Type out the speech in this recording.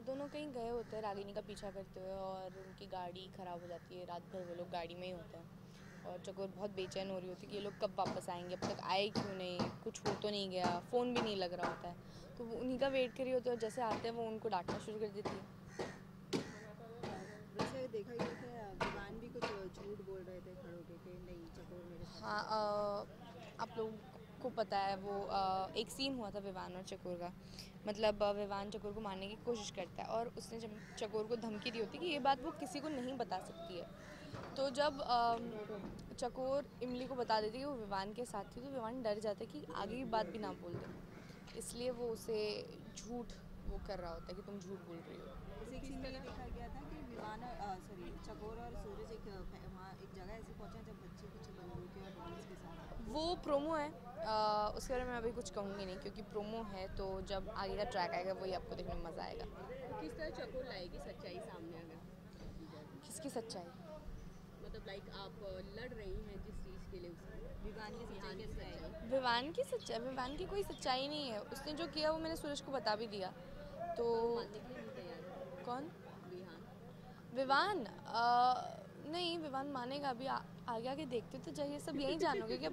वो दोनों कहीं गए होते हैं रागिनी का पीछा करते हुए और उनकी गाड़ी ख़राब हो जाती है रात भर वो लोग गाड़ी में ही होते हैं। और चकोर बहुत बेचैन हो रही होती है कि ये लोग कब वापस आएँगे अब तक आए क्यों नहीं? कुछ हो तो नहीं गया फ़ोन भी नहीं लग रहा होता है। तो वो उन्हीं का वेट करी होती है और जैसे आते हैं वो उनको डांटना शुरू कर देती है। वैसे देखा गया विवान भी कुछ झूठ बोल रहे थे खड़े नहीं चकोर मेरे हाँ आप लोग को पता है वो एक सीन हुआ था विवान और चकोर का। मतलब विवान चकोर को मारने की कोशिश करता है और उसने जब चकोर को धमकी दी होती है कि ये बात वो किसी को नहीं बता सकती है। तो जब चकोर इमली को बता देती है कि वो विवान के साथ थी तो विवान डर जाता है कि आगे की बात भी ना बोल दे। इसलिए वो उसे झूठ वो कर रहा होता है कि तुम झूठ बोल रही हो। एक सीन में देखा गया था कि विवान सॉरी चकोर और सूरज एक वहाँ एक जगह ऐसे पहुँचे जब बच्चे कुछ बंदूकें और बॉम्ब्स के साथ। वो प्रोमो है। उसके बारे में अभी कुछ कहूँगी नहीं क्योंकि प्रोमो है तो जब आगे का ट्रैक आएगा वही आपको देखने में मज़ा आएगा। किस तरह चकोर लाएगी सच्चाई सामने अगर किसकी सच्चाई? मतलब लाइक आप लड़ रही हैं जिस चीज़ के लिए विवान की सच्चाई। विवान की सच्चाई? विवान की कोई सच्चाई नहीं है। उसने जो किया वो मैंने सूरज को बता भी दिया। तो कौन? विवान अ, नहीं विवान मानेगा। अभी आगे आगे देखते तो जाइए सब यही जानोगे कि